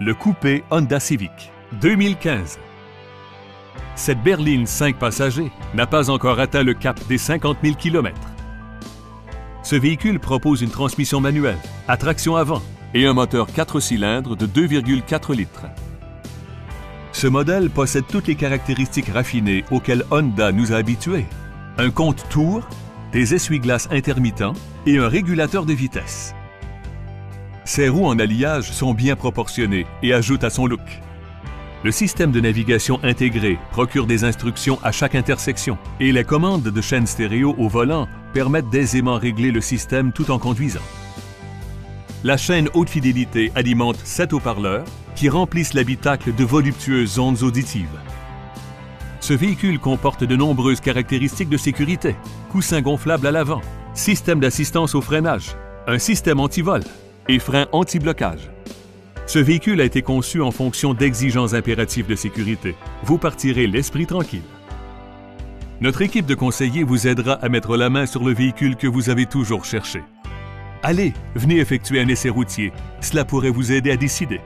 le coupé Honda Civic 2015. Cette berline 5 passagers n'a pas encore atteint le cap des 50 000 km. Ce véhicule propose une transmission manuelle, à traction avant et un moteur 4 cylindres de 2,4 litres. Ce modèle possède toutes les caractéristiques raffinées auxquelles Honda nous a habitués. Un compte tour, des essuie-glaces intermittents et un régulateur de vitesse. Ses roues en alliage sont bien proportionnées et ajoutent à son look. Le système de navigation intégré procure des instructions à chaque intersection et les commandes de chaîne stéréo au volant permettent d'aisément régler le système tout en conduisant. La chaîne haute fidélité alimente 7 haut-parleurs qui remplissent l'habitacle de voluptueuses ondes auditives. Ce véhicule comporte de nombreuses caractéristiques de sécurité. Coussin gonflable à l'avant, système d'assistance au freinage, un système anti-vol et frein anti-blocage. Ce véhicule a été conçu en fonction d'exigences impératives de sécurité. Vous partirez l'esprit tranquille. Notre équipe de conseillers vous aidera à mettre la main sur le véhicule que vous avez toujours cherché. Allez, venez effectuer un essai routier. Cela pourrait vous aider à décider.